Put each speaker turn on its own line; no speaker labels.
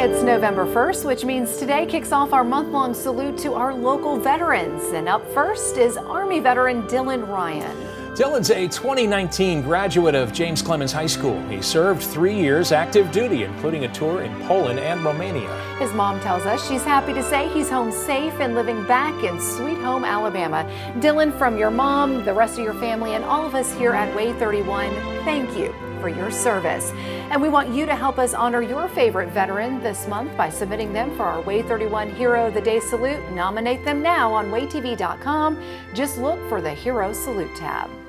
November 1st, which means today kicks off our month-long salute to our local veterans. And up first is Army veteran Dylan Ryan.
Dylan's a 2019 graduate of James Clemens High School. He served three years active duty, including a tour in Poland and Romania.
His mom tells us she's happy to say he's home safe and living back in Sweet Home, Alabama. Dylan, from your mom, the rest of your family, and all of us here at WAAY 31, thank you for your service. And we want you to help us honor your favorite veteran this month by submitting them for our WAAY 31 Hero of the Day Salute. Nominate them now on waaytv.com. Just look for the Hero Salute tab.